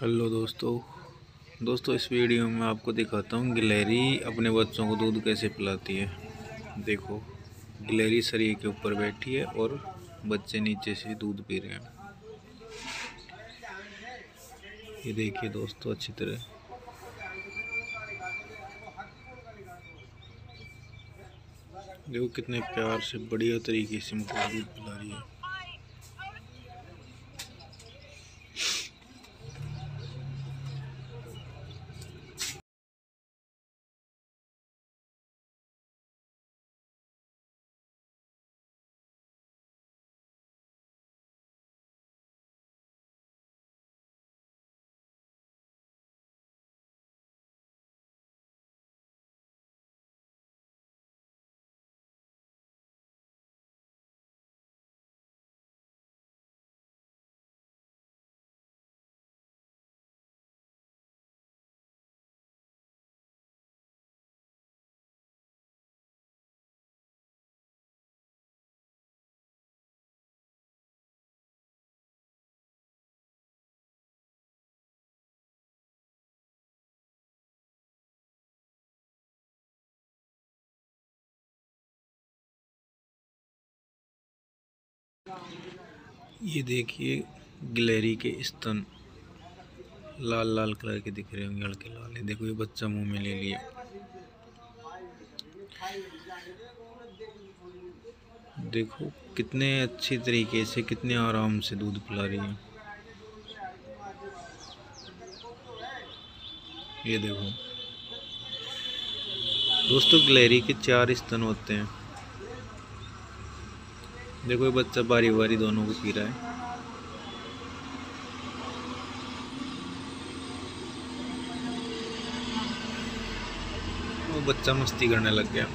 Hello दोस्तों। दोस्तों, इस वीडियो में आपको दिखाता हूँ गिलहरी अपने बच्चों को दूध कैसे पिलाती है। देखो, गिलहरी सरिये के ऊपर बैठी है और बच्चे नीचे से दूध पी रहे हैं। ये देखिए दोस्तों, अच्छी तरह। देखो, कितने प्यार से बढ़िया तरीके से मुझको दूध पिला रही है। ये देखिए, गिलहरी के स्तन लाल लाल कलर के दिख रहे होंगे, हल्के लाल। देखो, ये बच्चा मुँह में ले लिया। देखो, कितने अच्छी तरीके से, कितने आराम से दूध पिला रही है। ये देखो। दोस्तों, गिलहरी के चार स्तन होते हैं। देखो ये बच्चा बारी बारी दोनों को पी रहा है। वो बच्चा मस्ती करने लग गया।